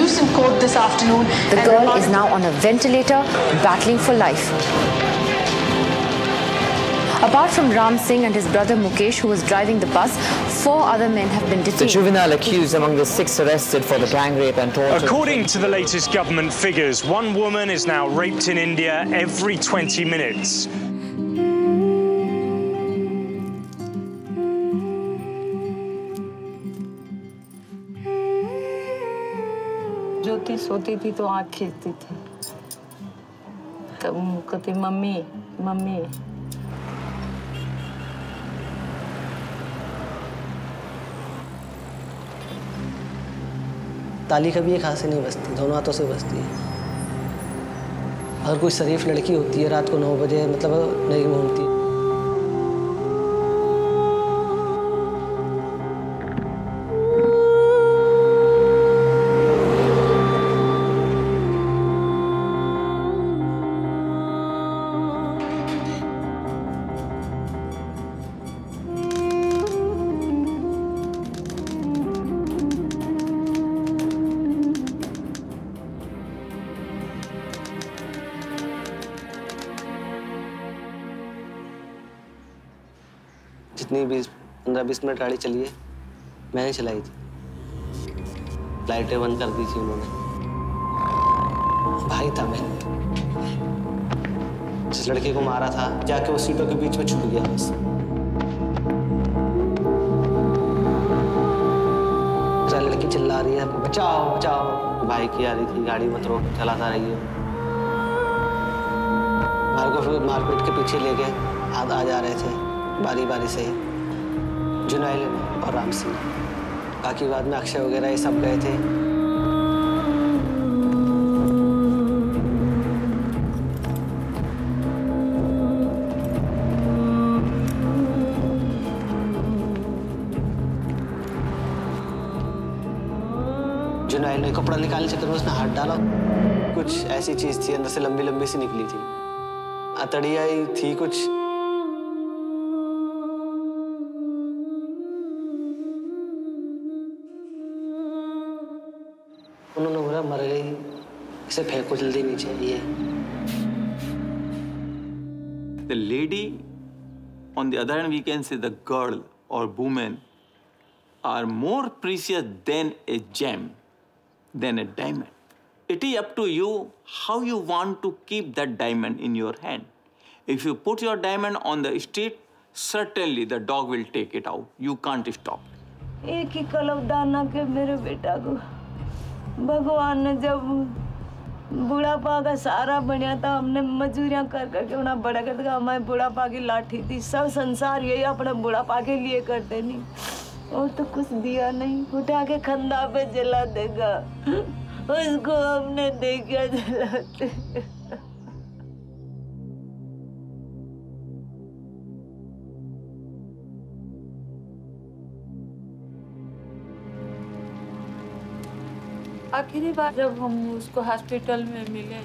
arrested in court this afternoon. The girl is now on a ventilator, battling for life. Apart from Ram Singh and his brother Mukesh, who was driving the bus, four other men have been detained. The detained. juvenile accused among the six arrested for the gang rape and torture. According to the latest government figures, one woman is now raped in India every 20 minutes. सोती थी तो आँख खींचती थी। तब वो कहती, mummy mummy. ताली कभी एक हाथ से नहीं बजती, दोनों हाथों से बजती है। अगर कोई शरीफ लड़की होती है, रात को नौ बजे मतलब नहीं घूमती बीस मिनट गाड़ी चली है। मैंने चलाई थी। लाइटें बंद कर दी थी उन्होंने। भाई था मैं। जिस लड़के को मारा था, जाके वो सीटों के बीच में छुप गया बस। लड़की चिल्ला रही है बचाओ बचाओ। भाई की आ रही थी, गाड़ी मत रोक, चलाता रहिए। भाई को फिर मारपीट के पीछे ले गए। हाथ आ जा रहे थे बारी बारी से। ही जुनैल और राम सिंह। बाकी बाद में अक्षय वगैरह ये सब गए थे। जुनाइल ने कपड़ा निकालने चक्कर में उसने हाथ डाला। कुछ ऐसी चीज़ थी, अंदर से लंबी लंबी सी निकली थी। अतड़िया ही थी कुछ। उसे फेंको जल्दी नहीं चाहिए the lady on the other we can say the girl और women are more precious than a gem than a diamond it is up to you how you want to keep that diamond in your hand if you put your diamond on the street certainly the dog will take it out you can't stop एक ही कलव दाना के मेरे बेटा को। भगवान ने जब बुढ़ापा का सारा बनिया था। हमने मजूरियाँ कर करके उन्हें बड़ा कर दिया। हमारे बुढ़ापा की लाठी थी। सब संसार यही अपने बुढ़ापा के लिए करते नहीं और तो कुछ दिया नहीं। उठा के खंदा पे जला देगा। उसको हमने देखा जलाते आखिरी बार जब हम उसको हॉस्पिटल में मिले,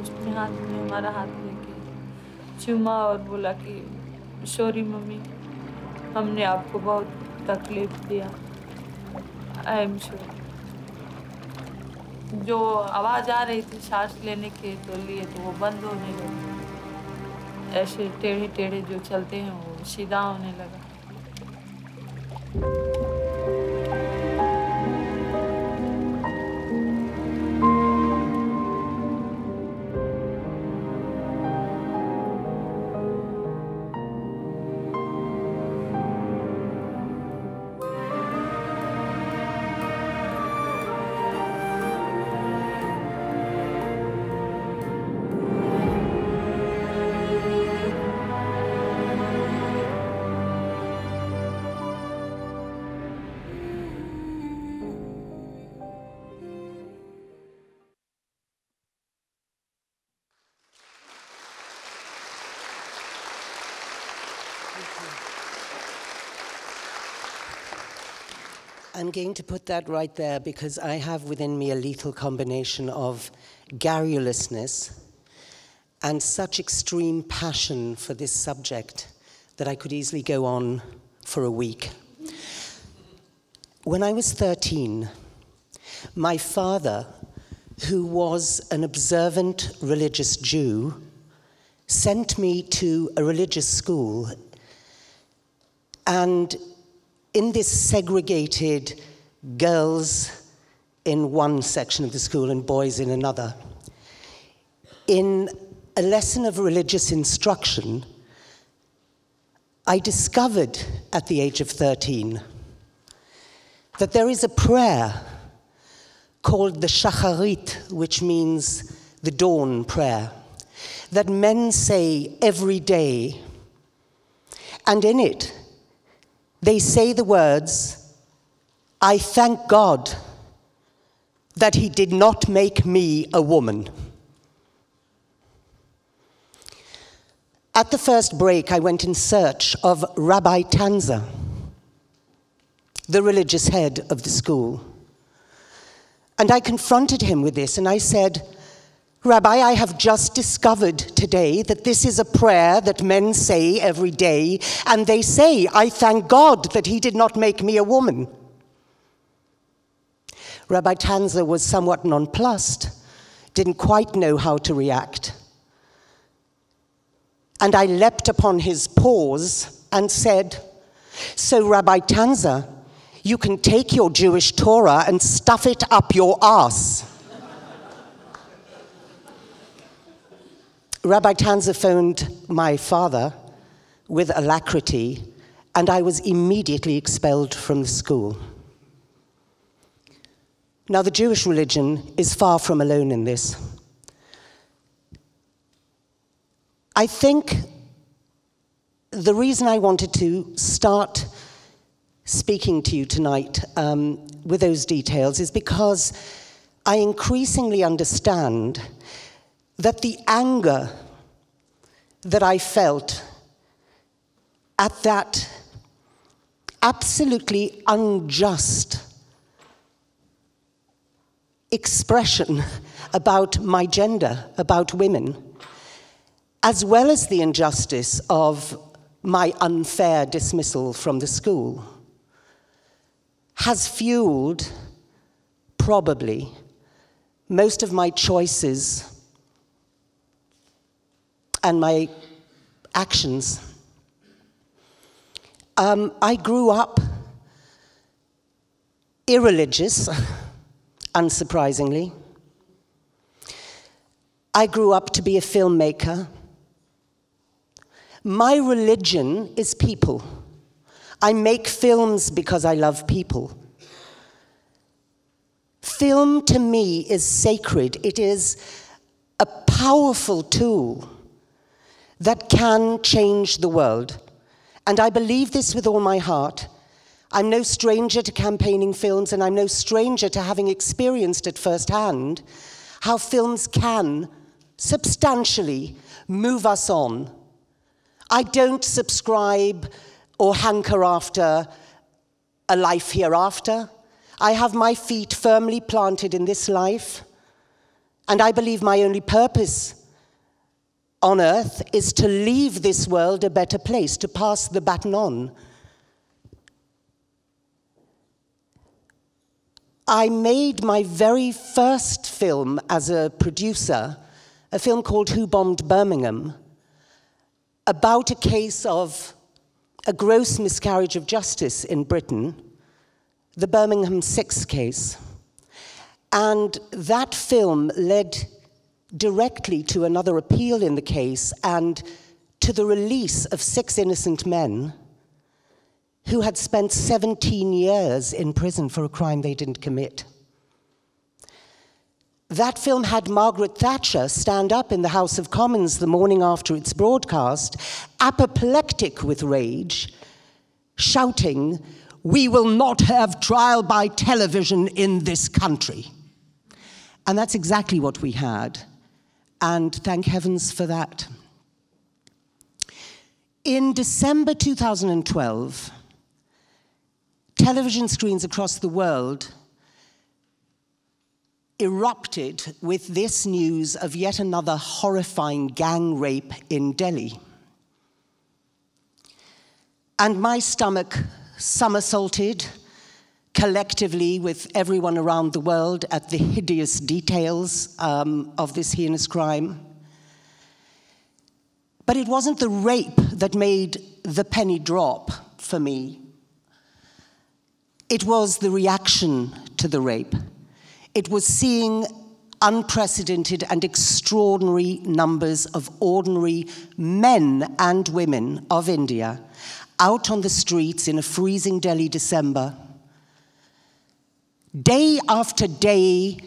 उसने हाथ में, हमारा हाथ लेके चुमा और बोला कि सॉरी मम्मी, हमने आपको बहुत तकलीफ़ दिया। आई एम श्योर जो आवाज़ आ रही थी सांस लेने के तो लिए तो वो बंद होने लगा। ऐसे टेढ़े टेढ़े जो चलते हैं, वो सीधा होने लगा। I'm going to put that right there because I have within me a lethal combination of garrulousness and such extreme passion for this subject that I could easily go on for a week. When I was 13, my father, who was an observant religious Jew, sent me to a religious school. And in this segregated girls in one section of the school and boys in another, in a lesson of religious instruction, I discovered at the age of 13 that there is a prayer called the Shacharit, which means the dawn prayer, that men say every day. And in it, they say the words, I thank God that He did not make me a woman. At the first break, I went in search of Rabbi Tanzer, the religious head of the school. And I confronted him with this and I said, Rabbi, I have just discovered today that this is a prayer that men say every day, and they say, I thank God that he did not make me a woman. Rabbi Tanzer was somewhat nonplussed, didn't quite know how to react. And I leapt upon his paws and said, So, Rabbi Tanzer, you can take your Jewish Torah and stuff it up your ass. Rabbi Tanzer phoned my father with alacrity, and I was immediately expelled from the school. Now, the Jewish religion is far from alone in this. I think the reason I wanted to start speaking to you tonight um, with those details is because I increasingly understand that the anger that I felt at that absolutely unjust expression about my gender, about women, as well as the injustice of my unfair dismissal from the school, has fueled, probably, most of my choices and my actions. Um, I grew up irreligious, unsurprisingly. I grew up to be a filmmaker. My religion is people. I make films because I love people. Film to me is sacred. It is a powerful tool that can change the world. And I believe this with all my heart. I'm no stranger to campaigning films, and I'm no stranger to having experienced at firsthand how films can substantially move us on I don't subscribe or hanker after a life hereafter. I have my feet firmly planted in this life, and I believe my only purpose on earth is to leave this world a better place, to pass the baton on. I made my very first film as a producer, a film called Who Bombed Birmingham about a case of a gross miscarriage of justice in Britain, the Birmingham Six case. And that film led directly to another appeal in the case and to the release of six innocent men who had spent 17 years in prison for a crime they didn't commit. That film had Margaret Thatcher stand up in the House of Commons the morning after its broadcast, apoplectic with rage, shouting, We will not have trial by television in this country. And that's exactly what we had. And thank heavens for that. In December 2012, television screens across the world erupted with this news of yet another horrifying gang rape in Delhi. And my stomach somersaulted collectively with everyone around the world at the hideous details um, of this heinous crime. But it wasn't the rape that made the penny drop for me. It was the reaction to the rape. It was seeing unprecedented and extraordinary numbers of ordinary men and women of India out on the streets in a freezing Delhi December, day after day,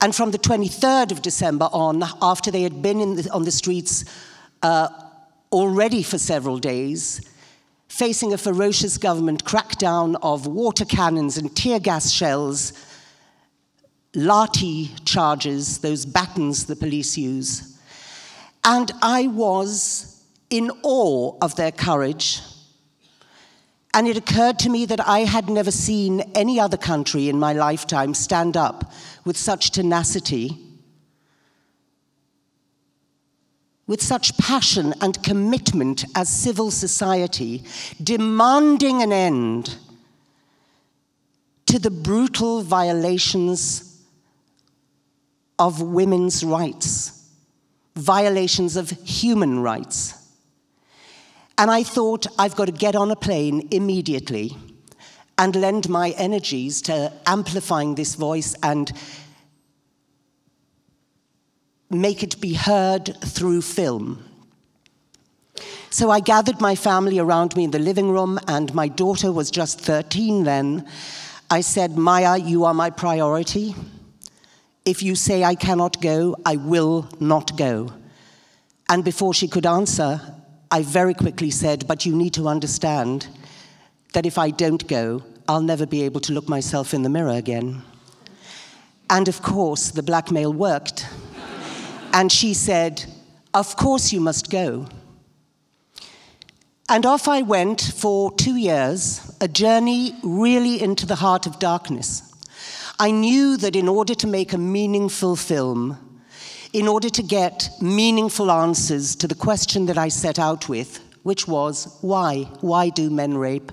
and from the 23rd of December on, after they had been the, on the streets uh, already for several days, facing a ferocious government crackdown of water cannons and tear gas shells, lathi charges, those batons the police use. And I was in awe of their courage. And it occurred to me that I had never seen any other country in my lifetime stand up with such tenacity, with such passion and commitment as civil society, demanding an end to the brutal violations of women's rights, violations of human rights. And I thought, I've got to get on a plane immediately and lend my energies to amplifying this voice and make it be heard through film. So I gathered my family around me in the living room, and my daughter was just 13 then. I said, Maya, you are my priority. If you say I cannot go, I will not go. And before she could answer, I very quickly said, but you need to understand that if I don't go, I'll never be able to look myself in the mirror again. And of course, the blackmail worked. and she said, Of course you must go. And off I went for two years, a journey really into the heart of darkness. I knew that in order to make a meaningful film, in order to get meaningful answers to the question that I set out with, which was why? Why do men rape?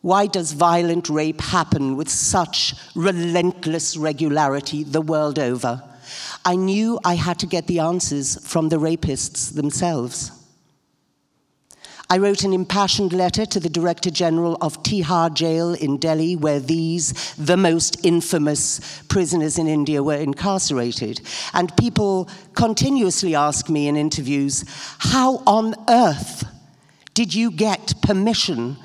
Why does violent rape happen with such relentless regularity the world over? I knew I had to get the answers from the rapists themselves. I wrote an impassioned letter to the Director General of Tihar Jail in Delhi, where these, the most infamous prisoners in India, were incarcerated. And people continuously ask me in interviews, how on earth did you get permission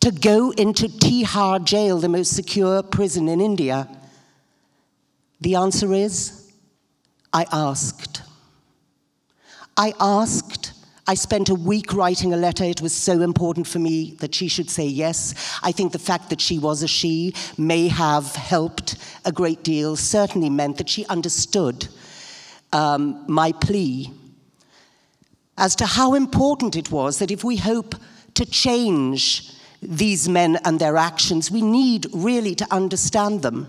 to go into Tihar Jail, the most secure prison in India? The answer is, I asked. I asked I spent a week writing a letter. It was so important for me that she should say yes. I think the fact that she was a she may have helped a great deal, certainly meant that she understood um, my plea as to how important it was that if we hope to change these men and their actions, we need really to understand them.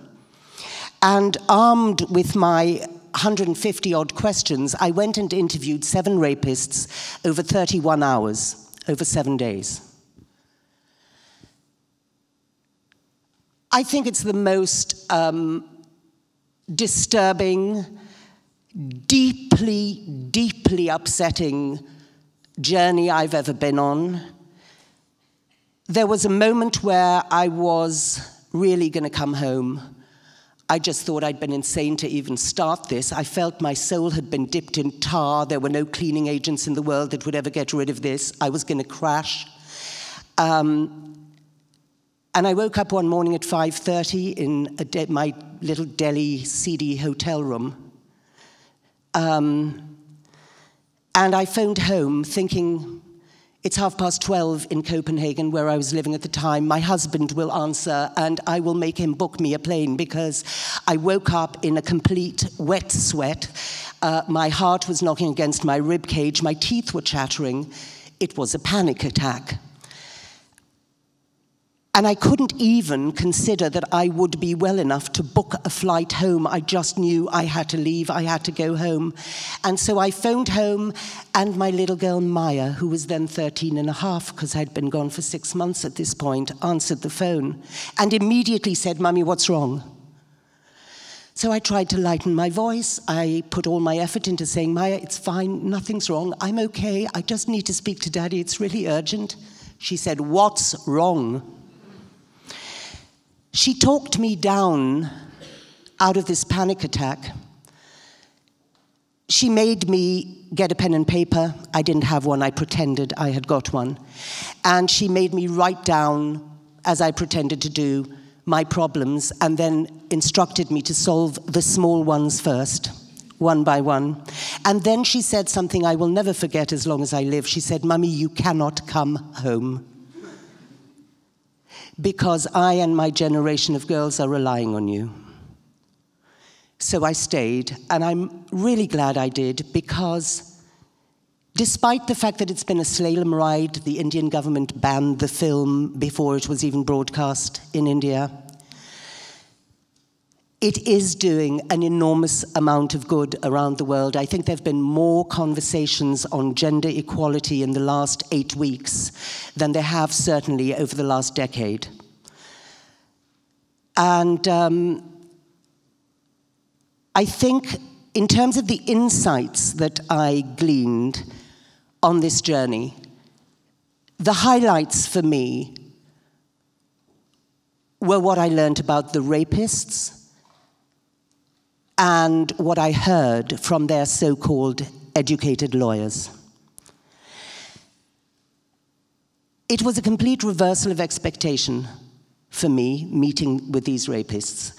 And armed with my 150 odd questions, I went and interviewed seven rapists over 31 hours, over seven days. I think it's the most um, disturbing, deeply, deeply upsetting journey I've ever been on. There was a moment where I was really going to come home. I just thought I'd been insane to even start this. I felt my soul had been dipped in tar. There were no cleaning agents in the world that would ever get rid of this. I was going to crash. Um, and I woke up one morning at 5.30 in my little Delhi seedy hotel room. Um, and I phoned home thinking, it's half past 12 in Copenhagen, where I was living at the time. My husband will answer, and I will make him book me a plane because I woke up in a complete wet sweat. Uh, my heart was knocking against my rib cage, my teeth were chattering. It was a panic attack. And I couldn't even consider that I would be well enough to book a flight home. I just knew I had to leave, I had to go home. And so I phoned home, and my little girl Maya, who was then 13 and a half, because I'd been gone for six months at this point, answered the phone and immediately said, Mummy, what's wrong? So I tried to lighten my voice. I put all my effort into saying, Maya, it's fine, nothing's wrong, I'm okay, I just need to speak to daddy, it's really urgent. She said, What's wrong? She talked me down out of this panic attack. She made me get a pen and paper. I didn't have one, I pretended I had got one. And she made me write down, as I pretended to do, my problems and then instructed me to solve the small ones first, one by one. And then she said something I will never forget as long as I live. She said, Mummy, you cannot come home because I and my generation of girls are relying on you. So I stayed, and I'm really glad I did because despite the fact that it's been a slalom ride, the Indian government banned the film before it was even broadcast in India. It is doing an enormous amount of good around the world. I think there have been more conversations on gender equality in the last eight weeks than there have certainly over the last decade. And um, I think, in terms of the insights that I gleaned on this journey, the highlights for me were what I learned about the rapists and what I heard from their so called educated lawyers. It was a complete reversal of expectation for me meeting with these rapists.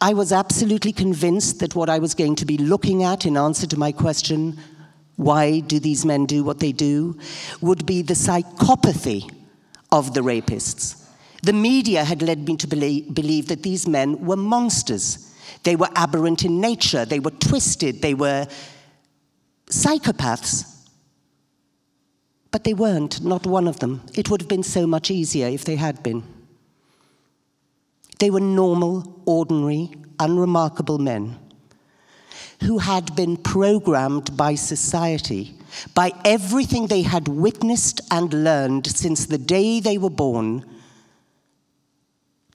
I was absolutely convinced that what I was going to be looking at in answer to my question, why do these men do what they do, would be the psychopathy of the rapists. The media had led me to believe, believe that these men were monsters they were aberrant in nature, they were twisted, they were psychopaths. But they weren't, not one of them. It would have been so much easier if they had been. They were normal, ordinary, unremarkable men who had been programmed by society, by everything they had witnessed and learned since the day they were born,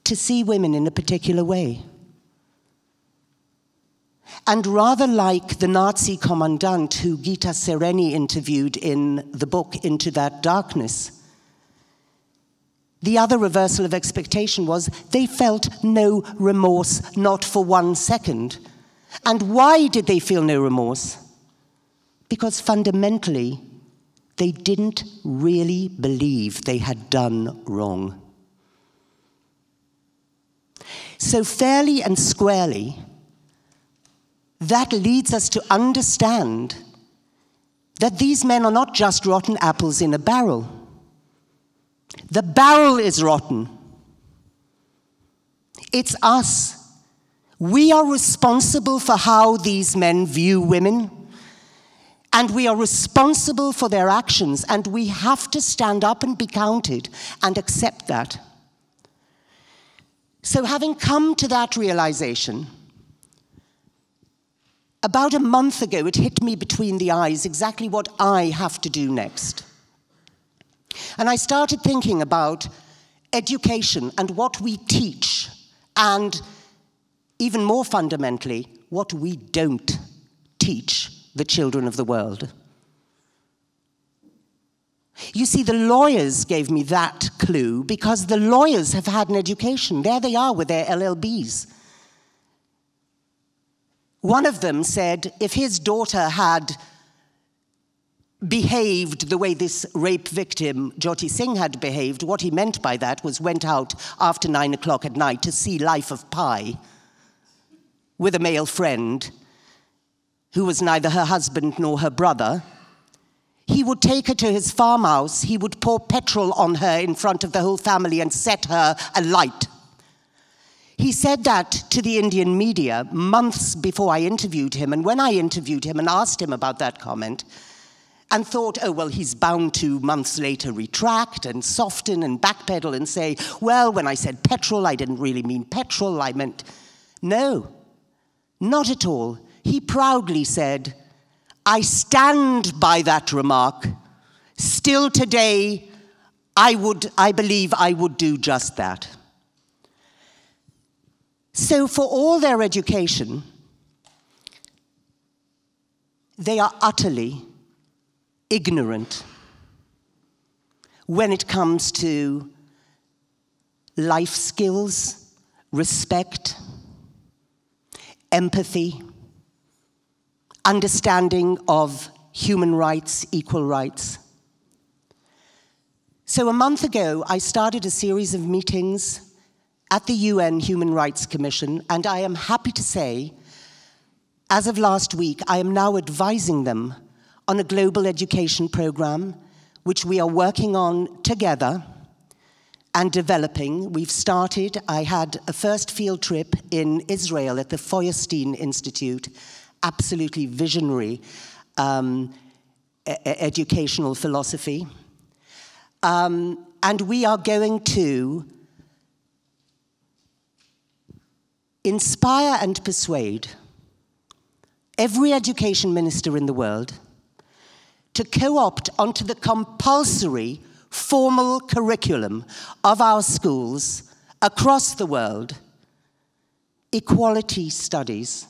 to see women in a particular way. And rather like the Nazi commandant who Gitta Sereny interviewed in the book Into That Darkness, the other reversal of expectation was they felt no remorse, not for one second. And why did they feel no remorse? Because fundamentally, they didn't really believe they had done wrong. So, fairly and squarely, that leads us to understand that these men are not just rotten apples in a barrel. The barrel is rotten. It's us. We are responsible for how these men view women, and we are responsible for their actions, and we have to stand up and be counted and accept that. So, having come to that realization, about a month ago, it hit me between the eyes exactly what I have to do next. And I started thinking about education and what we teach, and even more fundamentally, what we don't teach the children of the world. You see, the lawyers gave me that clue because the lawyers have had an education. There they are with their LLBs. One of them said if his daughter had behaved the way this rape victim, Jyoti Singh, had behaved, what he meant by that was went out after nine o'clock at night to see Life of Pi with a male friend who was neither her husband nor her brother. He would take her to his farmhouse, he would pour petrol on her in front of the whole family and set her alight he said that to the Indian media months before I interviewed him. And when I interviewed him and asked him about that comment, and thought, oh, well, he's bound to months later retract and soften and backpedal and say, well, when I said petrol, I didn't really mean petrol, I meant. No, not at all. He proudly said, I stand by that remark. Still today, I would, I believe I would do just that. So, for all their education, they are utterly ignorant when it comes to life skills, respect, empathy, understanding of human rights, equal rights. So, a month ago, I started a series of meetings at the UN Human Rights Commission, and I am happy to say, as of last week, I am now advising them on a global education program, which we are working on together and developing. We've started, I had a first field trip in Israel at the Feuerstein Institute, absolutely visionary um, educational philosophy. Um, and we are going to inspire and persuade every education minister in the world to co opt onto the compulsory formal curriculum of our schools across the world equality studies.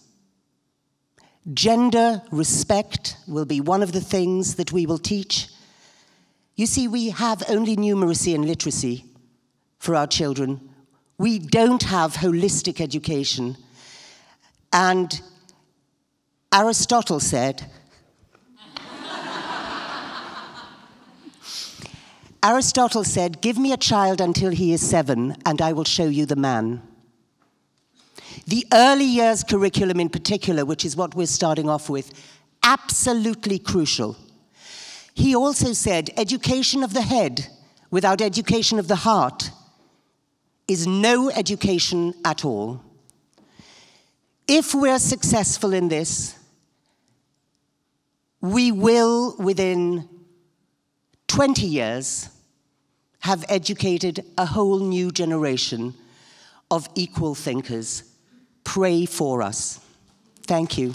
Gender respect will be one of the things that we will teach. You see, we have only numeracy and literacy for our children. We don't have holistic education. And Aristotle said, Aristotle said, Give me a child until he is seven, and I will show you the man. The early years curriculum, in particular, which is what we're starting off with, absolutely crucial. He also said, Education of the head without education of the heart is no education at all. If we're successful in this, we will, within 20 years, have educated a whole new generation of equal thinkers. Pray for us. Thank you.